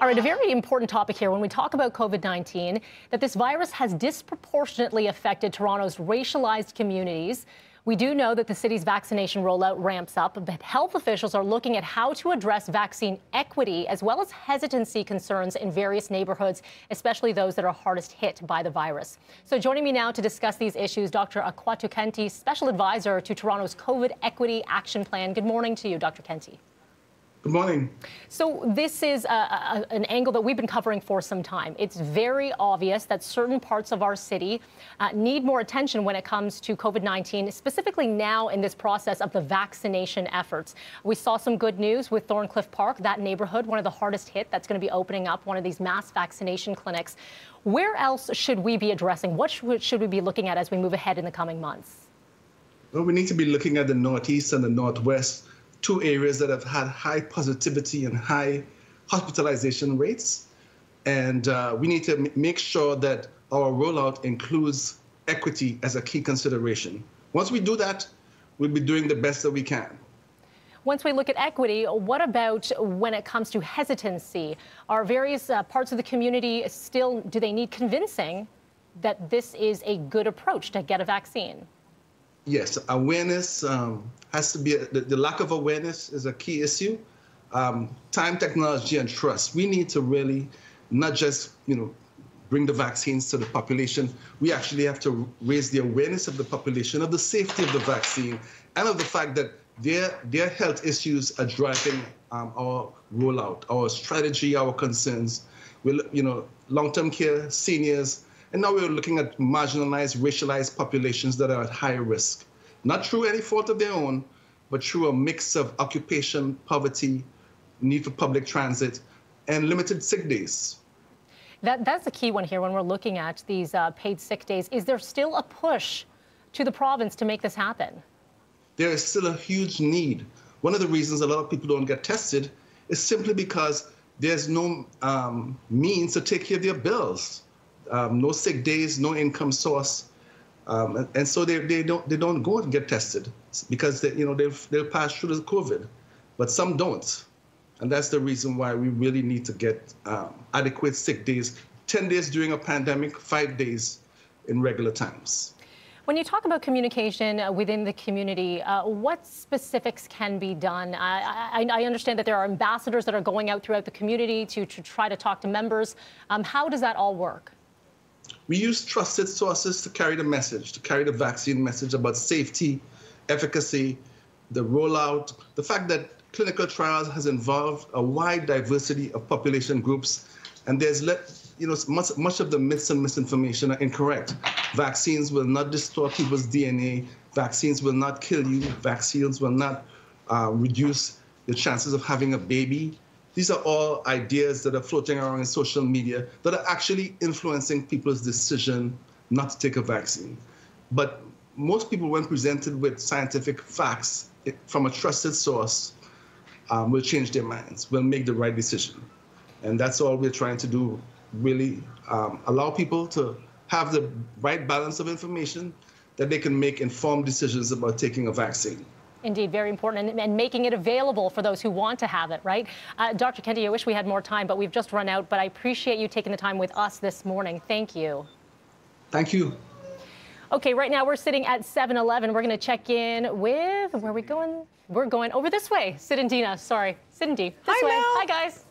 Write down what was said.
All right, a very important topic here when we talk about COVID 19 that this virus has disproportionately affected Toronto's racialized communities. We do know that the city's vaccination rollout ramps up, but health officials are looking at how to address vaccine equity as well as hesitancy concerns in various neighborhoods, especially those that are hardest hit by the virus. So joining me now to discuss these issues, Dr. Akwatu Khenti, Special Advisor to Toronto's COVID Equity Action Plan. Good morning to you, Dr. Khenti. Good morning. So this is a, a, an angle that we've been covering for some time. It's very obvious that certain parts of our city uh, need more attention when it comes to COVID-19, specifically now in this process of the vaccination efforts. We saw some good news with Thorncliffe Park, that neighborhood, one of the hardest hit, that's going to be opening up one of these mass vaccination clinics. Where else should we be addressing? What should we be looking at as we move ahead in the coming months? Well, we need to be looking at the Northeast and the Northwest two areas that have had high positivity and high hospitalization rates. And uh, we need to make sure that our rollout includes equity as a key consideration. Once we do that, we'll be doing the best that we can. Once we look at equity, what about when it comes to hesitancy? Are various uh, parts of the community still, do they need convincing that this is a good approach to get a vaccine? Yes, awareness um, has to be, a, the, the, lack of awareness is a key issue. Um, time, technology, and trust. We need to really not just, you know, bring the vaccines to the population. We actually have to raise the awareness of the population of the safety of the vaccine and of the fact that their, their health issues are driving um, our rollout, our strategy, our concerns. We'll, you know, long-term care, seniors, and now we're looking at marginalized, racialized populations that are at higher risk, not through any fault of their own, but through a mix of occupation, poverty, need for public transit, and limited sick days. That, that's the key one here when we're looking at these uh, paid sick days. Is there still a push to the province to make this happen? There is still a huge need. One of the reasons a lot of people don't get tested is simply because there's no um, means to take care of their bills um, no sick days, no income source. Um, and, so they, they don't they don't go and get tested because they, you know they've they'll pass through the COVID, but some don't, and that's the reason why we really need to get um, adequate sick days. Ten days during a pandemic, five days in regular times. When you talk about communication uh, within the community, uh, what specifics can be done? I, I, I, understand that there are ambassadors that are going out throughout the community to, to try to talk to members. Um, how does that all work? We use trusted sources to carry the message, to carry the vaccine message about safety, efficacy, the rollout, the fact that clinical trials has involved a wide diversity of population groups, and there's let you know much much of the myths and misinformation are incorrect. Vaccines will not distort people's DNA. Vaccines will not kill you. Vaccines will not uh, reduce the chances of having a baby. These are all ideas that are floating around in social media that are actually influencing people's decision not to take a vaccine. But most people, when presented with scientific facts from a trusted source, um, will change their minds, will make the right decision. And that's all we're trying to do, really um, allow people to have the right balance of information that they can make informed decisions about taking a vaccine. Indeed, very important, and, and, making it available for those who want to have it, right? Uh, Dr. Khenti, I wish we had more time, but we've just run out. But I appreciate you taking the time with us this morning. Thank you. Thank you. Okay, right now we're sitting at 7-Eleven. We're going to check in with, where are we going? We're going over this way. Sid and Dina, sorry. Sid and Dee, this Hi, way. Mel. Hi, guys.